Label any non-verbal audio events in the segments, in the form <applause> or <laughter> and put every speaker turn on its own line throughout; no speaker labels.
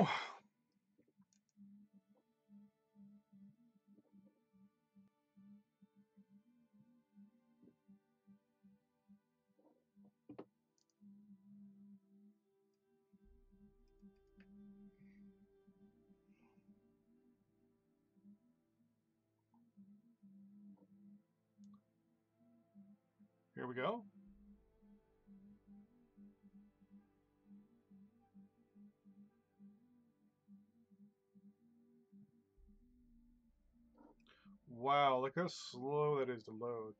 Here we go. Wow, look how slow that is to load.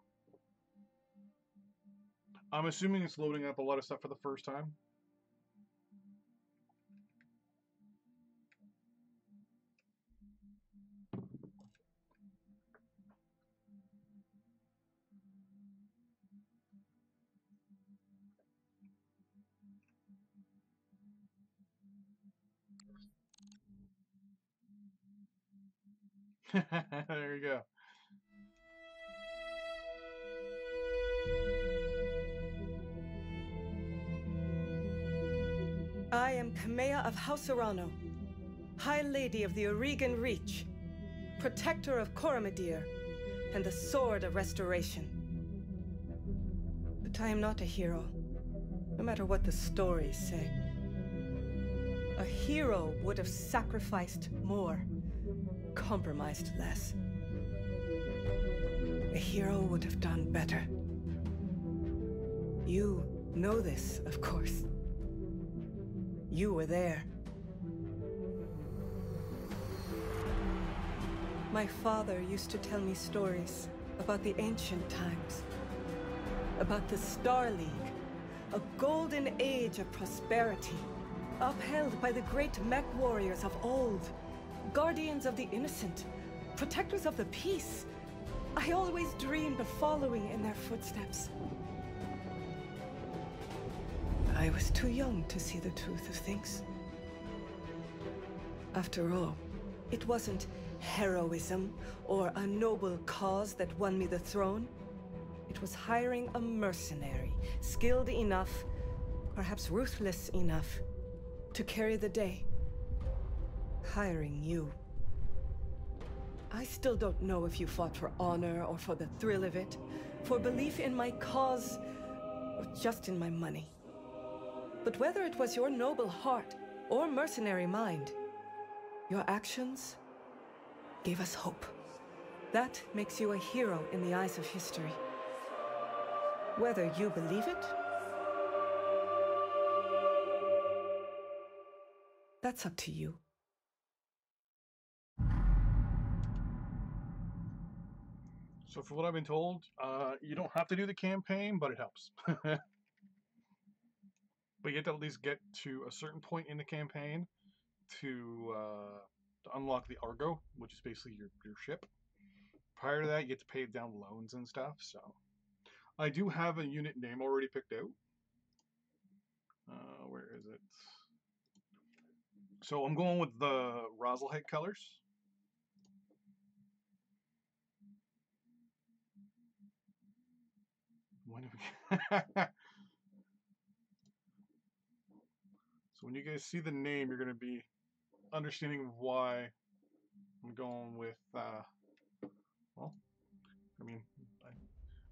I'm assuming it's loading up a lot of stuff for the first time. <laughs> there you go.
I am Kamea of House Arano, High Lady of the Aurigan Reach, Protector of Coromodir, and the Sword of Restoration. But I am not a hero, no matter what the stories say. A hero would have sacrificed more, compromised less. A hero would have done better. You know this, of course. You were there. My father used to tell me stories about the ancient times. About the Star League, a golden age of prosperity, upheld by the great mech warriors of old, guardians of the innocent, protectors of the peace. I always dreamed of following in their footsteps. I was too young to see the truth of things. After all, it wasn't heroism or a noble cause that won me the throne. It was hiring a mercenary, skilled enough, perhaps ruthless enough, to carry the day. Hiring you. I still don't know if you fought for honor or for the thrill of it, for belief in my cause, or just in my money. But whether it was your noble heart or mercenary mind, your actions gave us hope. That makes you a hero in the eyes of history. Whether you believe it, that's up to you.
So for what I've been told, uh, you don't have to do the campaign, but it helps. <laughs> but you have to at least get to a certain point in the campaign to, uh, to unlock the Argo, which is basically your, your ship. Prior to that, you get to pay down loans and stuff. So I do have a unit name already picked out. Uh, where is it? So I'm going with the Rasalhague colors. When do <laughs> we... so when you guys see the name, you're going to be understanding why I'm going with, uh, well, I mean,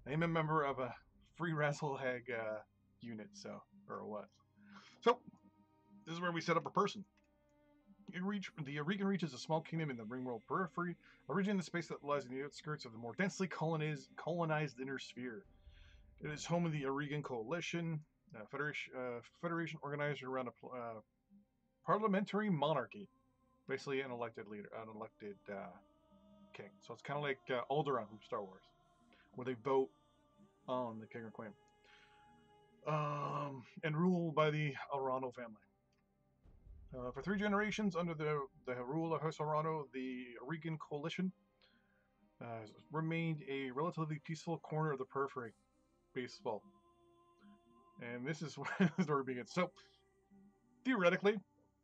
I, am a member of a free Rasalhague uh, unit, so, or what. So, this is where we set up a person. Reach, the Aurigan Reach is a small kingdom in the Rimward periphery, region in the space that lies in the outskirts of the more densely colonized, colonized inner sphere. It is home of the Aurigan Coalition, federation, uh, federation organized around a uh, parliamentary monarchy, basically an elected leader, an elected uh, king. So it's kind of like uh, Alderaan from Star Wars, where they vote on the king or queen, um, and ruled by the Arano family. Uh, for three generations under the, the rule of House Arano, the Aurigan Coalition uh, remained a relatively peaceful corner of the periphery baseball. And this is <laughs> where the story begins. So, theoretically,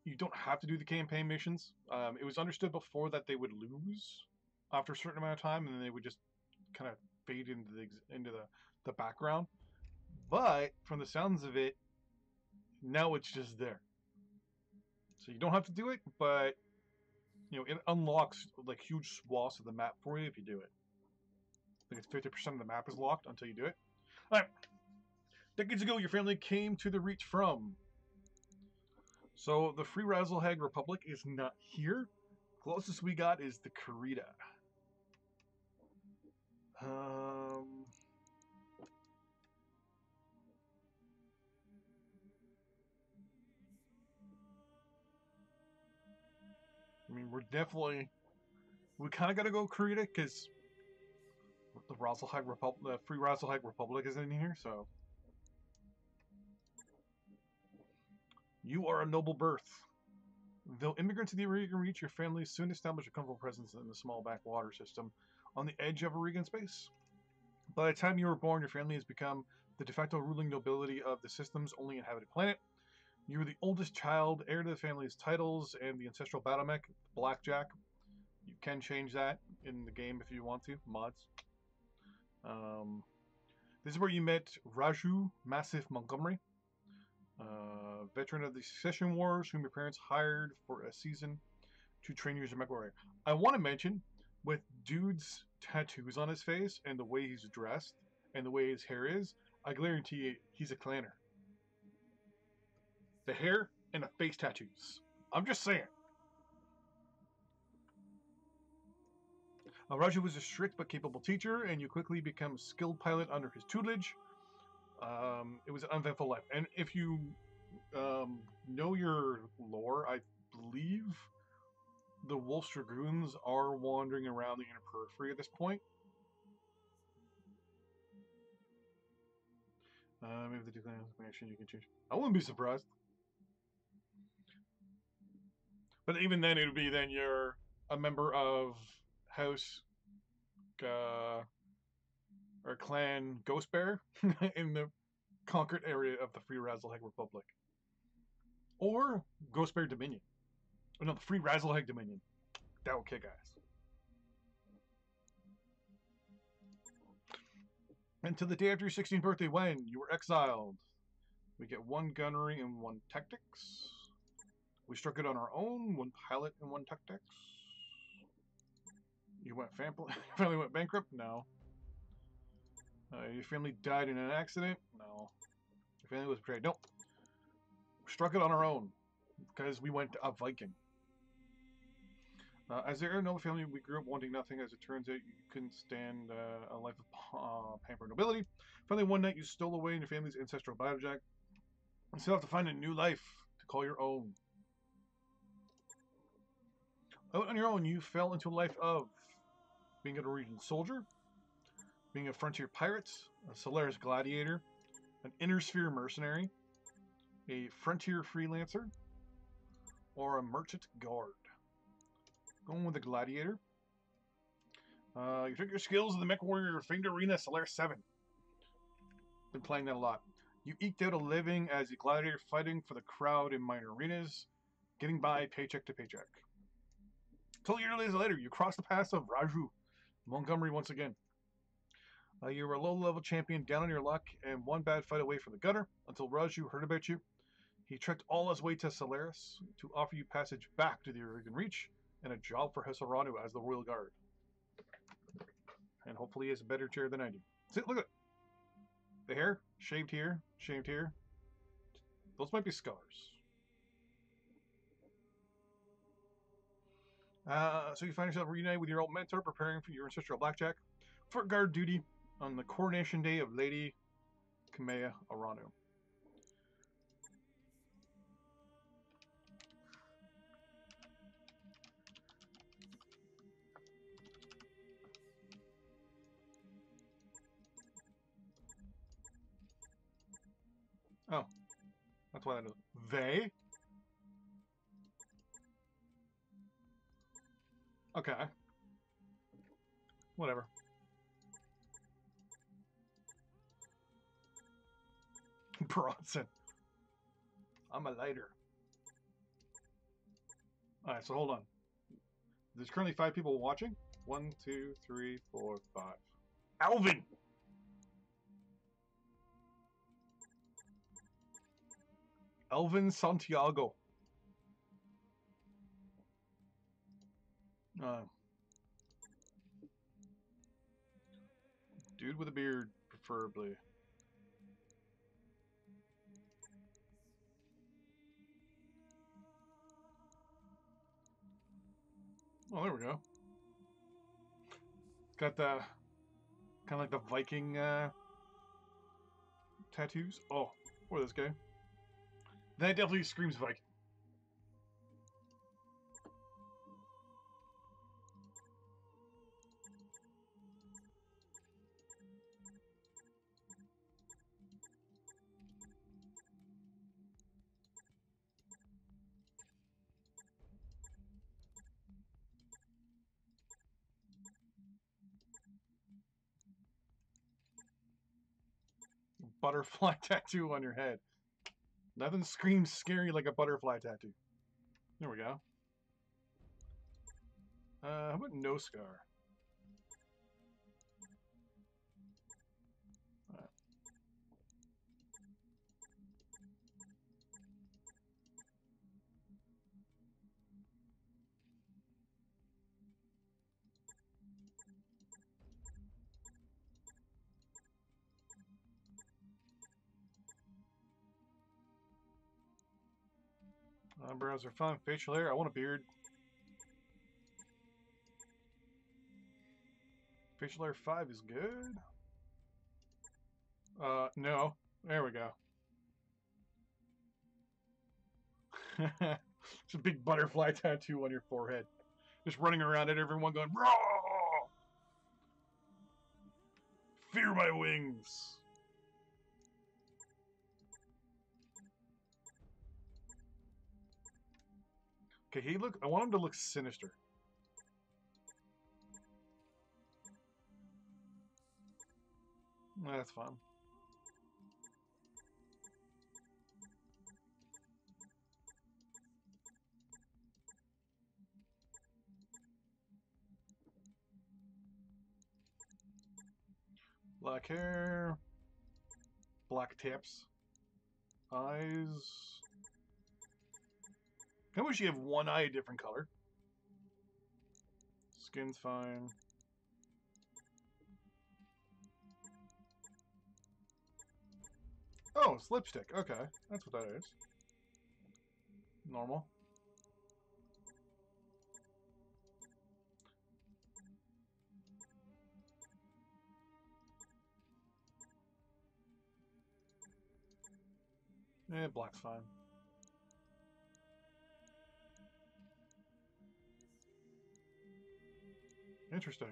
you don't have to do the campaign missions. Um, it was understood before that they would lose after a certain amount of time, and then they would just kind of fade into the into the, the background. But from the sounds of it, now it's just there. So you don't have to do it, but you know it unlocks like huge swaths of the map for you if you do it. I think it's fifty percent of the map is locked until you do it. All right. Decades ago, your family came to the Reach from. So the Free Rasalhague Republic is not here. Closest we got is the Kurita. Um, I mean, we're definitely we kind of got to go Kurita because the Rasalhague Republic, the Free Rasalhague Republic is in here, so you are a noble birth. Though immigrants to the Aurigan Reach, your family soon established a comfortable presence in the small backwater system on the edge of Aurigan space. By the time you were born, your family has become the de facto ruling nobility of the system's only inhabited planet. You were the oldest child, heir to the family's titles and the ancestral battle mech, Blackjack. You can change that in the game if you want to, mods. Um, this is where you met Raju Massif Montgomery, uh, veteran of the Succession Wars, whom your parents hired for a season to train you as a mech. I want to mention, with dude's tattoos on his face and the way he's dressed and the way his hair is, I guarantee you he's a clanner. The hair and the face tattoos. I'm just saying. Uh, Raju was a strict but capable teacher, and you quickly become a skilled pilot under his tutelage. Um, it was an uneventful life. And if you um, know your lore, I believe the Wolf's Dragoons are wandering around the inner periphery at this point. Uh, maybe the decline information you can change. I wouldn't be surprised. But even then, it would be then you're a member of House uh, or Clan Ghost Bear <laughs> in the conquered area of the Free Rasalhague Republic. Or Ghost Bear Dominion. Oh, no, the Free Rasalhague Dominion. That would kick ass. Until the day after your 16th birthday, when you were exiled, we get one gunnery and one tactics. We struck it on our own, one pilot and one tactics. You went family <laughs> family went bankrupt? No. Uh, your family died in an accident? No. Your family was betrayed? Nope. We struck it on our own because we went a Viking. Uh, as there are no family, we grew up wanting nothing. As it turns out, you couldn't stand uh, a life of uh, pampered nobility. Finally, one night, you stole away in your family's ancestral battlejack. You still have to find a new life to call your own. Out on your own, you fell into a life of being a Norwegian soldier, being a frontier pirate, a Solaris gladiator, an inner sphere mercenary, a frontier freelancer, or a merchant guard. Going with the gladiator. Uh, you took your skills in the Mech Warrior Famed Arena Solaris 7. Been playing that a lot. You eked out a living as a gladiator fighting for the crowd in minor arenas, getting by paycheck to paycheck. Till years later, you cross the paths of Raju Montgomery once again. Uh, you were a low-level champion down on your luck and one bad fight away from the gutter until Raju heard about you. He trekked all his way to Solaris to offer you passage back to the Aurigan Reach and a job for House Arano as the Royal Guard. And hopefully he has a better chair than I do. See, look at it. The hair, shaved here, shaved here. Those might be scars. Uh, so you find yourself reunited with your old mentor, preparing for your ancestral blackjack for guard duty on the coronation day of Lady Kamea Arano. Oh, that's why that is. They? Bronson. I'm a lighter. Alright, so hold on. There's currently five people watching. One, two, three, four, five. Alvin! Alvin Santiago. Uh, dude with a beard, preferably. Oh, there we go. Got the kind of like the Viking uh, tattoos. Oh, or this guy. That definitely screams Viking. Butterfly <laughs> tattoo on your head. Nothing screams scary like a butterfly tattoo. There we go. Uh, how about no scar? Eyebrows are fine. Facial hair, I want a beard. Facial hair 5 is good. Uh, no. There we go. <laughs> it's a big butterfly <laughs> tattoo on your forehead. Just running around at everyone going, Raw! Fear my wings! Okay, he look. I want him to look sinister. That's fine. Black hair, black tips, eyes. I wish you have one eye a different color. Skin's fine. Oh, it's lipstick. Okay, that's what that is. Normal. Eh, black's fine. Interesting.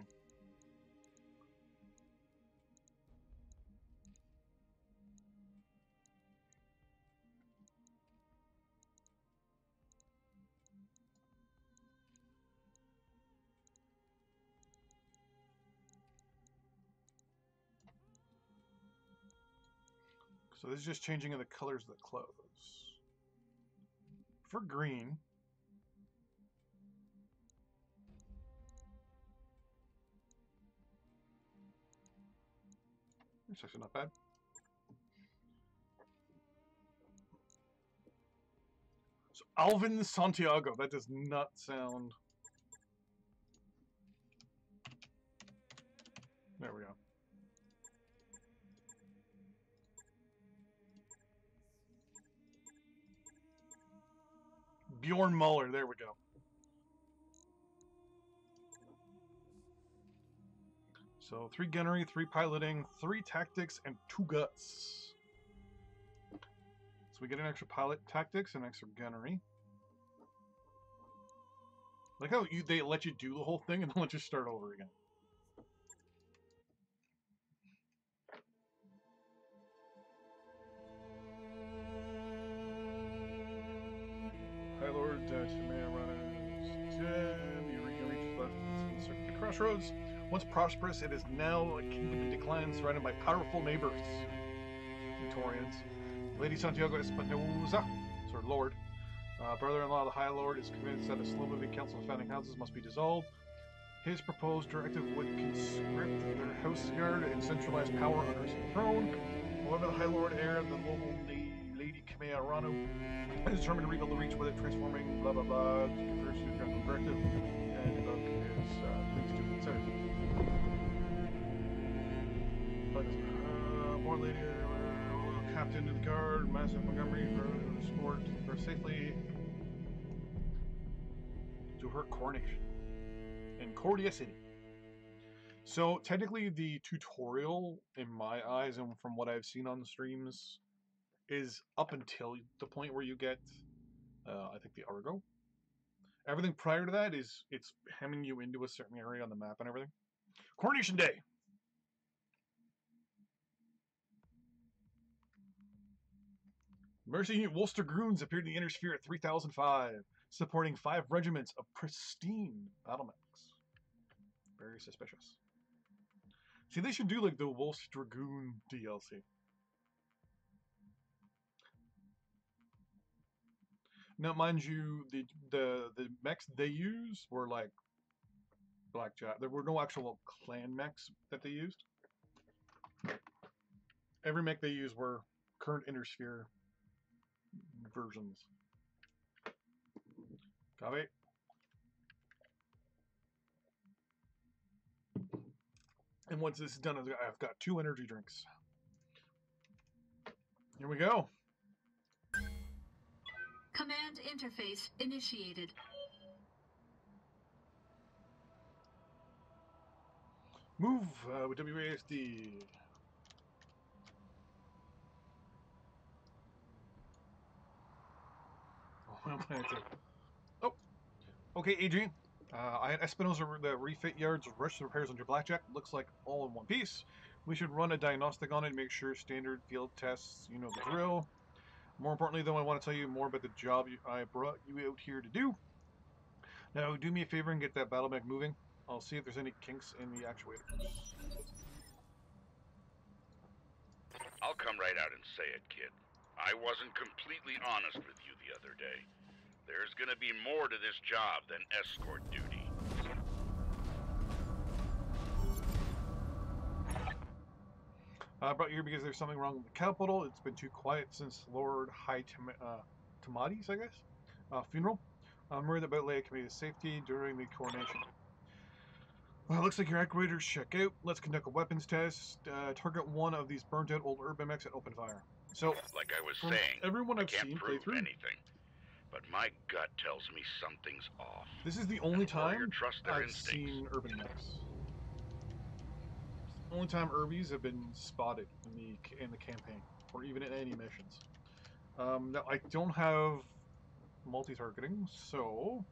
So this is just changing of the colors of the clothes. For green, It's actually not bad. So Alvin Santiago. That does not sound. There we go. Bjorn Muller. There we go. So three gunnery, three piloting, three tactics, and two guts. So we get an extra pilot tactics and extra gunnery. Like how you they let you do the whole thing and then <laughs> let you start over again. High Lord, uh, Runners, 10, you reach the crossroads. Once prosperous, it is now a kingdom in decline, surrounded by powerful neighbors. Victorians. Lady Santiago Espinosa, Sir Lord, uh, brother-in-law of the High Lord, is convinced that a slow-moving council of founding houses must be dissolved. His proposed directive would conscript their house guard and centralize power under his throne. However, the High Lord heir of the noble Lady Kamea Arano is determined to rebuild the reach with it, transforming blah blah blah, converts to the directive, and uh, uh, please do consider. But, uh, more lady, uh, captain of the guard, Master Montgomery, for sport, for safely to her coronation in Cordia City. So technically, the tutorial, in my eyes, and from what I've seen on the streams, is up until the point where you get, uh, I think, the Argo. Everything prior to that is it's hemming you into a certain area on the map and everything. Coronation Day. Mercy Wolf's Dragoons appeared in the Inner Sphere at 3005, supporting five regiments of pristine battle mechs. Very suspicious. See, they should do like the Wolf's Dragoon DLC. Now, mind you, the the the mechs they use were like blackjack. There were no actual clan mechs that they used. Every mech they used were current Inner Sphere versions. Copy. And once this is done, I've got- two energy drinks. Here we go.
Command interface initiated.
Move uh, with WASD. Oh, I'm oh, okay, Adrian. Uh, I had Espinosa re- the refit yards rush the repairs on your blackjack. Looks like all in one piece. We should run a diagnostic on it and make sure standard field tests. You know the drill. More importantly, though, I want to tell you more about the job you, I brought you out here to do. Now, do me a favor and get that battle mech moving. I'll see if there's any kinks in the actuator.
I'll come right out and say it, kid. I wasn't completely honest with you the other day. There's gonna be more to this job than escort duty.
I brought you here because there's something wrong with the capital. It's been too quiet since Lord High Tam- uh, I guess, uh, funeral. I'm worried about Leia Committee's safety during the coronation. Well, it looks like your actuators check out. Let's conduct a weapons test. Uh, target one of these burnt out old urban mechs and open fire. So,
Like I was saying,
everyone
I
I've
can't
seen play
prove
through,
anything. But my gut tells me something's off.
this is the only time
trust their
I've
instincts.
seen urban mechs. Only time Urbies have been spotted in the in the campaign, or even in any missions. Um, now I don't have multi-targeting, so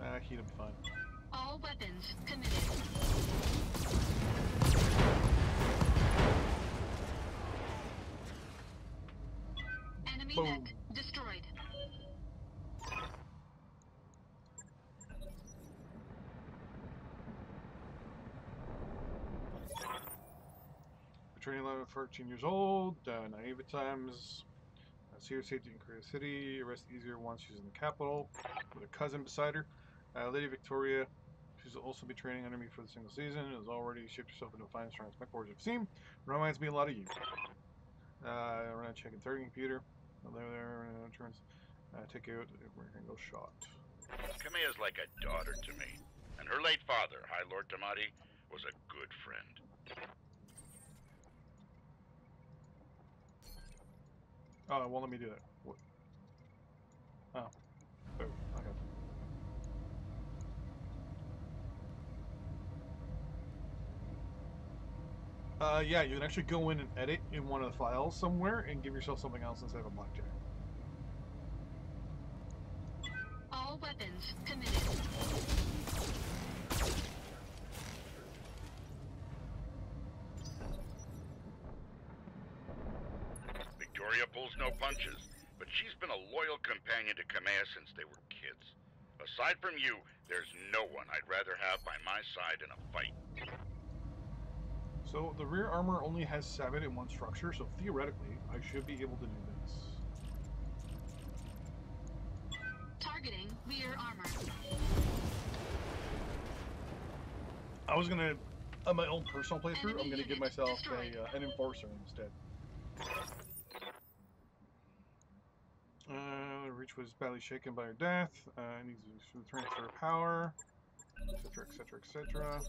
nah, he'll be fine.
All weapons committed. Enemy
Boom.
mech destroyed.
Training level 13 years old, uh, naive at times. Uh, serious safety in Korea City. Arrest easier once she's in the capital with a cousin beside her. Uh, Lady Victoria, she's also be training under me for the single season. Has already shaped herself into a fine, strong spec board you've seen. Reminds me a lot of you. Uh, we're not checking third computer. There, there, uh, turns. Uh, take out. We're gonna go shot.
Kamea's like a daughter to me. And her late father, High Lord Tamati, was a good friend.
Oh, it won't let me do that. What? Oh. Oh, okay. Uh, yeah, you can actually go in and edit in one of the files somewhere and give yourself something else instead of a blackjack.
All weapons committed.
Victoria pulls no punches, but she's been a loyal companion to Kamea since they were kids. Aside from you, there's no one I'd rather have by my side in a fight.
So the rear armor only has seven in one structure, so theoretically, I should be able to do this.
Targeting rear armor.
I was gonna, on my own personal playthrough, I'm gonna give myself
destroyed.
a, uh, an enforcer instead. Uh, re- which was badly shaken by her death. Uh, needs to transfer power, etc., etc., etc.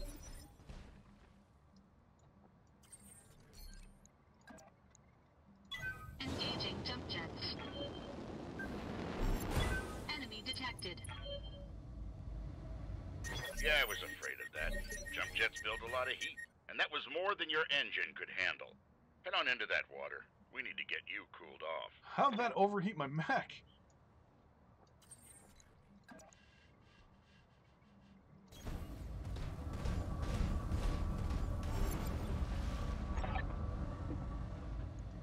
Engaging jump jets. Enemy detected.
Yeah, I was afraid of that. Jump jets build a lot of heat, and that was more than your engine could handle. Head on into that water. We need to get you cooled off.
How'd that overheat my mech?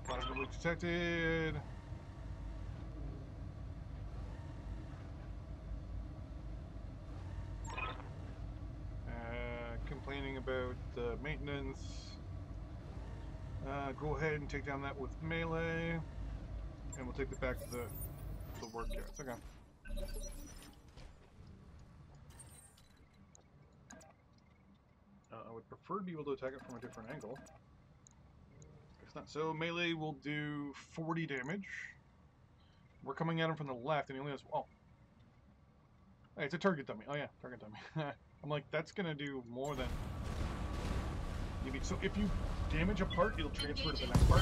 Possibly detected. Uh, complaining about the maintenance. Uh, go ahead and take down that with melee, and we'll take it back to the the work yards. Okay. Uh, I would prefer to be able to attack it from a different angle. Not so melee will do 40 damage. We're coming at him from the left, and he only has oh. Hey, it's a target dummy. Oh yeah, target dummy. <laughs> I'm like, that's gonna do more than. Mean so if you damage a part, it'll transfer to the next part.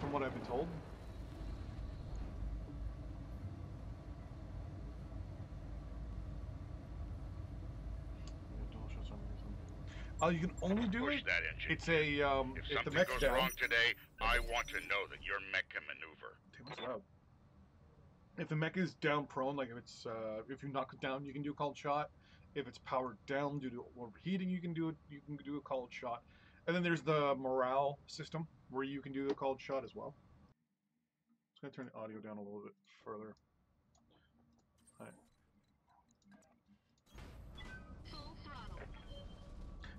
From what I've been told. Oh, you can only do
Push
it.
that engine.
It's a um.
if
If, the
something
mech's
goes
down.
wrong today, I want to know that your mech can maneuver.
Damn, that's loud. If the mech is down prone, like if it's uh, if you knock it down, you can do a called shot. If it's powered down due to overheating, you can do it. You can do a called shot. And then there's the morale system where you can do a called shot as well. Just gonna turn the audio down a little bit further.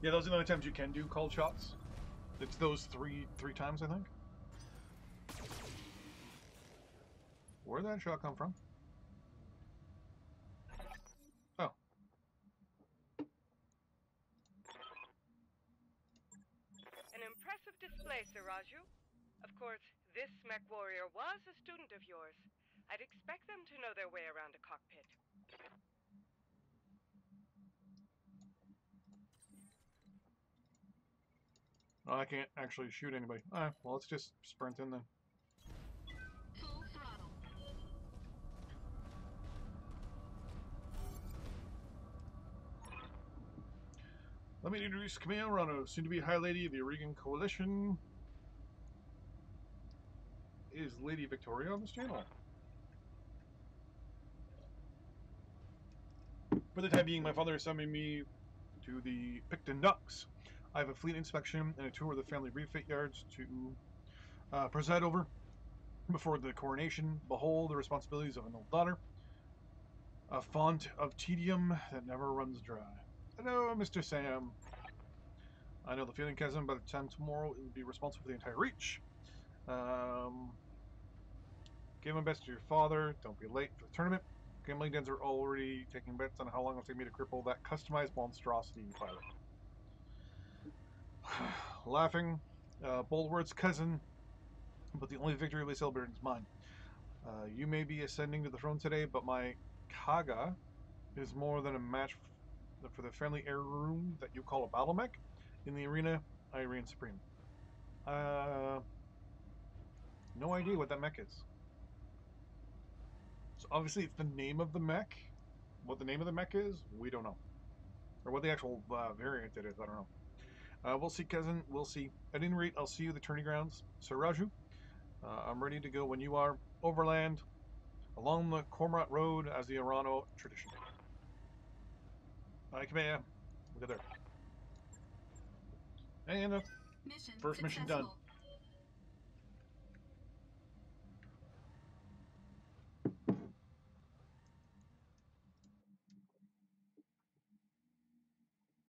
Yeah, those are the only times you can do called shots. It's those three three times, I think. Where'd that shot come from? Oh.
An impressive display, Sir Raju. Of course, this mech warrior was a student of yours. I'd expect them to know their way around a cockpit.
Oh, I can't actually shoot anybody. Alright, well, let's just sprint in then.
Full throttle.
Let me introduce Kamea Arano, soon to be High Lady of the Aurigan Coalition. Is Lady Victoria on this channel? For the time being, my father is summoning me to the Picton Ducks. I have a fleet inspection and a tour of the family refit yards to uh, preside over before the coronation. Behold the responsibilities of an old daughter, a font of tedium that never runs dry. Hello, Mr. Sam. I know the feeling, Kazan. By the time tomorrow, it will be responsible for the entire reach. Um, give my best to your father. Don't be late for the tournament. Gambling dens are already taking bets on how long it'll take me to cripple that customized monstrosity pilot. <sighs> Laughing, uh, Bulwark's cousin, but the only victory we celebrate is mine. Uh, you may be ascending to the throne today, but my Kaga is more than a match for the family room that you call a battle mech. In the arena, I reign supreme. Uh, no idea what that mech is. So obviously, it's the name of the mech. What the name of the mech is, we don't know. Or what the actual uh, variant it is, I don't know. Uh, we'll see, cousin. We'll see. At any rate, I'll see you at the tourney grounds. Sir Raju, uh, I'm ready to go when you are. Overland, along the Cormorant Road as the Arano tradition. Alright, come here. Look at there. And uh,
Mission
First mission done.
successful.